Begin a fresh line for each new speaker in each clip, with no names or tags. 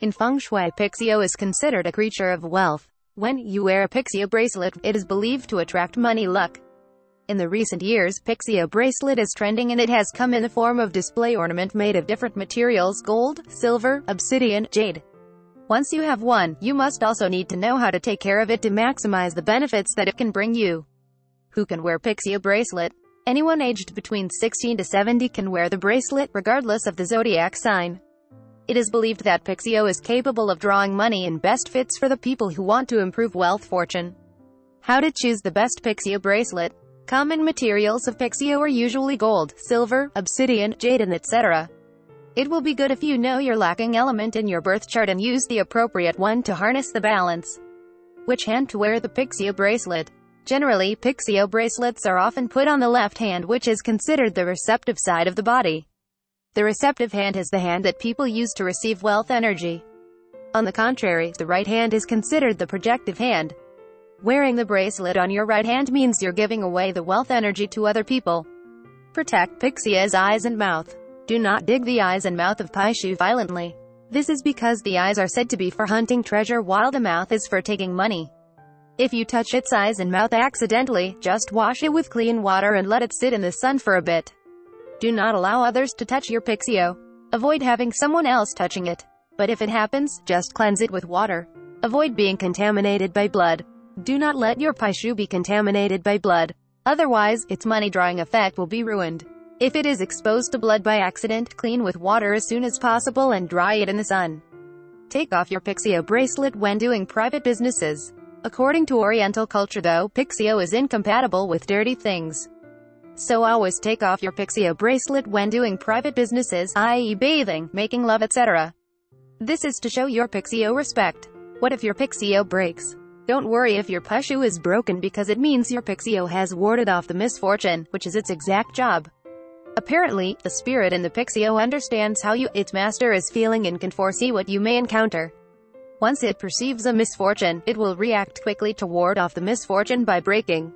In feng shui, Pixiu is considered a creature of wealth. When you wear a Pixiu bracelet, it is believed to attract money luck. In the recent years, Pixiu bracelet is trending and it has come in the form of display ornament made of different materials gold, silver, obsidian, jade. Once you have one, you must also need to know how to take care of it to maximize the benefits that it can bring you. Who can wear Pixiu bracelet? Anyone aged between 16 to 70 can wear the bracelet, regardless of the zodiac sign. It is believed that Pixiu is capable of drawing money and best fits for the people who want to improve wealth fortune. How to choose the best Pixiu bracelet. Common materials of Pixiu are usually gold, silver, obsidian, jade and etc. It will be good if you know your lacking element in your birth chart and use the appropriate one to harness the balance. Which hand to wear the Pixiu bracelet? Generally, Pixiu bracelets are often put on the left hand which is considered the receptive side of the body. The receptive hand is the hand that people use to receive wealth energy. On the contrary, the right hand is considered the projective hand. Wearing the bracelet on your right hand means you're giving away the wealth energy to other people. Protect Pixiu's eyes and mouth. Do not dig the eyes and mouth of Pi Xiu violently. This is because the eyes are said to be for hunting treasure while the mouth is for taking money. If you touch its eyes and mouth accidentally, just wash it with clean water and let it sit in the sun for a bit. Do not allow others to touch your Pixiu. Avoid having someone else touching it. But if it happens, just cleanse it with water. Avoid being contaminated by blood. Do not let your Pi Xiu be contaminated by blood. Otherwise, its money-drawing effect will be ruined. If it is exposed to blood by accident, clean with water as soon as possible and dry it in the sun. Take off your Pixiu bracelet when doing private businesses. According to Oriental culture though, Pixiu is incompatible with dirty things. So always take off your Pixiu bracelet when doing private businesses, i.e. bathing, making love etc. This is to show your Pixiu respect. What if your Pixiu breaks? Don't worry if your Pi Xiu is broken because it means your Pixiu has warded off the misfortune, which is its exact job. Apparently, the spirit in the Pixiu understands how you, its master is feeling and can foresee what you may encounter. Once it perceives a misfortune, it will react quickly to ward off the misfortune by breaking.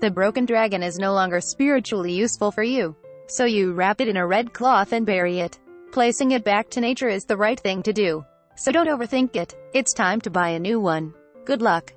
The broken dragon is no longer spiritually useful for you. So you wrap it in a red cloth and bury it. Placing it back to nature is the right thing to do. So don't overthink it. It's time to buy a new one. Good luck.